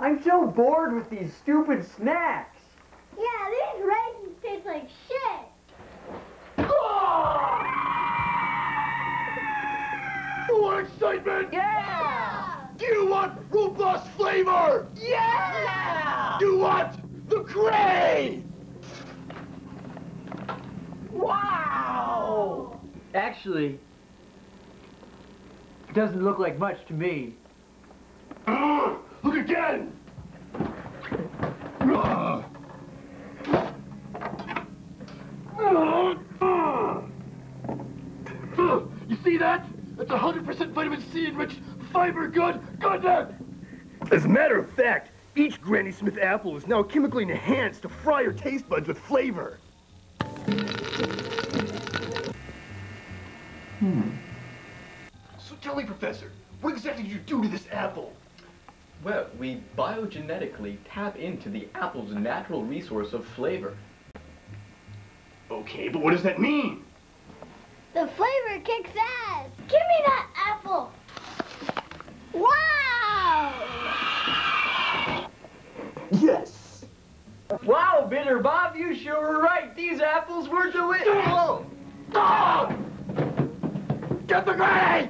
I'm so bored with these stupid snacks. Yeah, these raisins taste like shit. You want excitement? Yeah! Do you want robust flavor? Yeah! Do you want the gray? Wow! Actually, it doesn't look like much to me. Again. You see that? That's 100% vitamin C enriched fiber good goodness! As a matter of fact, each Granny Smith apple is now chemically enhanced to fry your taste buds with flavor. Hmm. So tell me, Professor, what exactly did you do to this apple? Well, we biogenetically tap into the apple's natural resource of flavor. Okay, but what does that mean? The flavor kicks ass. Give me that apple. Wow! Yes! Wow, Bitter Bob, you sure were right. These apples were delicious. Stop! Get the granny!